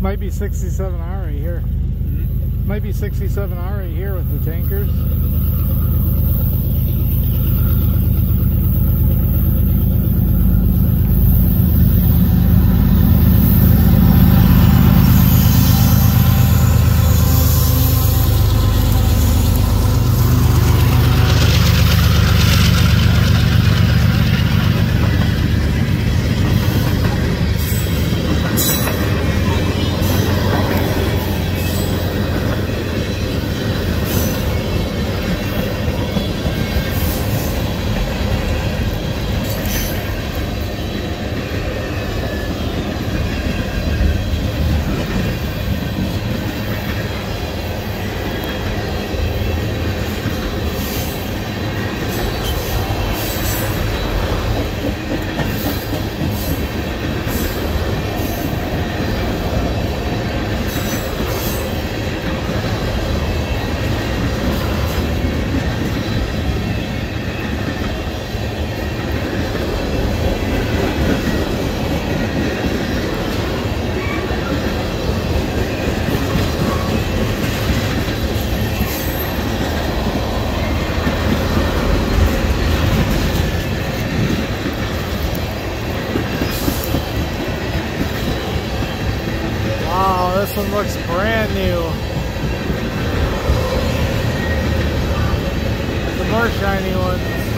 Might be 67R right here. Might be 67R right here with the tankers. This one looks brand new. The more shiny one.